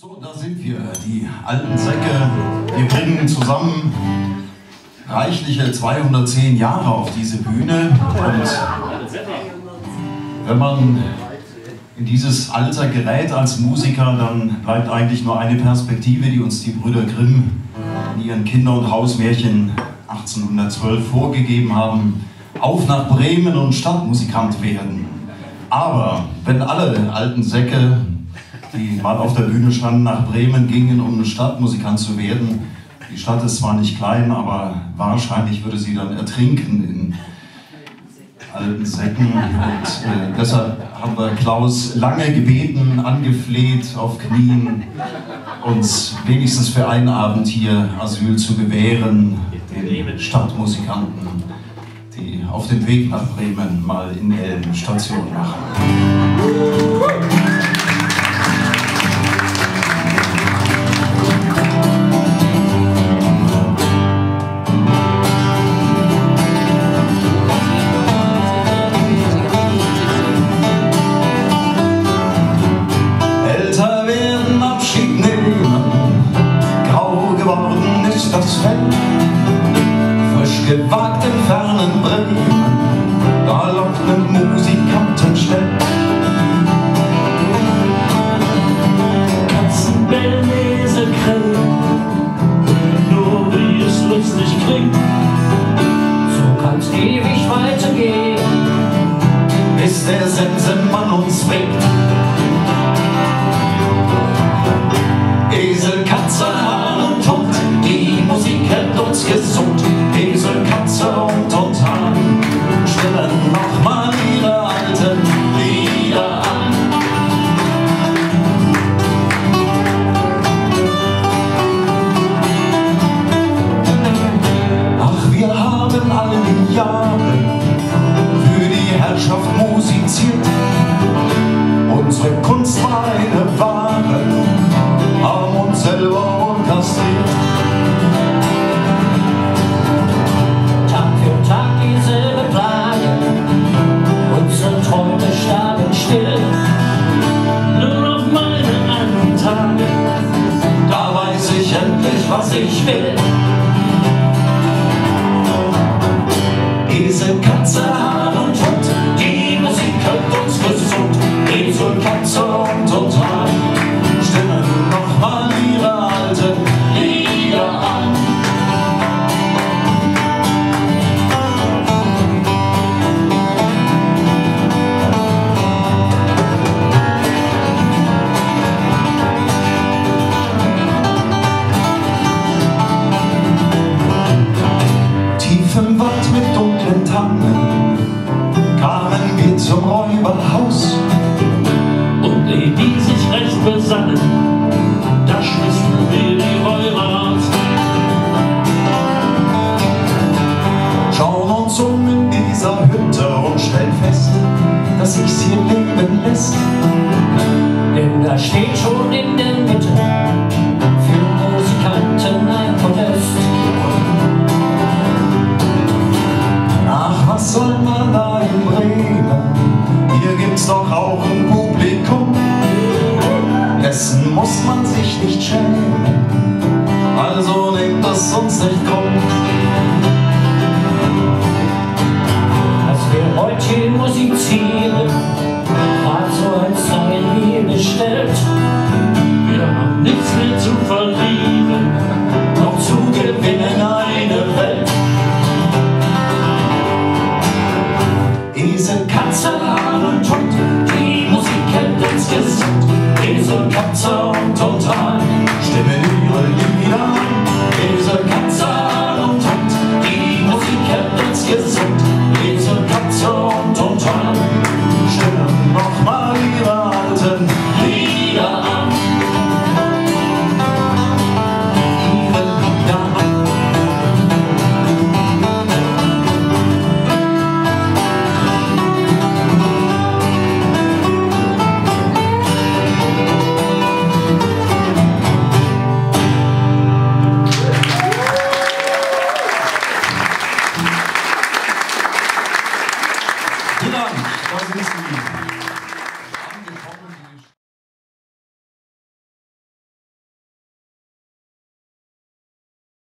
So, da sind wir, die alten Säcke. Wir bringen zusammen reichliche 210 Jahre auf diese Bühne. Und wenn man in dieses Alter gerät als Musiker, dann bleibt eigentlich nur eine Perspektive, die uns die Brüder Grimm in ihren Kinder- und Hausmärchen 1812 vorgegeben haben. Auf nach Bremen und Stadtmusikant werden. Aber wenn alle alten Säcke die mal auf der Bühne standen, nach Bremen gingen, um Stadtmusikant zu werden. Die Stadt ist zwar nicht klein, aber wahrscheinlich würde sie dann ertrinken in alten Säcken. Und äh, deshalb haben wir Klaus lange gebeten, angefleht, auf Knien, uns wenigstens für einen Abend hier Asyl zu gewähren, den Stadtmusikanten, die auf dem Weg nach Bremen mal in Elben Station machen. Nur wie es lustig klingt, so kann's ewig weitergehen, bis der Sensenmann uns bringt. Musiziert. Unsere Kunst war eine Ware, haben uns selber orchestriert. Tag für Tag dieselbe Plage, unsere Träume starben still. Nur noch meine alten Tage, Da weiß ich endlich, was ich will. Esel, Katze, Hahn hier leben lässt. Denn da steht schon in der Mitte für Musikanten ein Podest. Ach, was soll man da in Bremen? Hier gibt's doch auch ein Publikum. Dessen muss man sich nicht schämen. Also nehmt es uns nicht krumm. Musizieren, all you. Vielen Dank, das ist die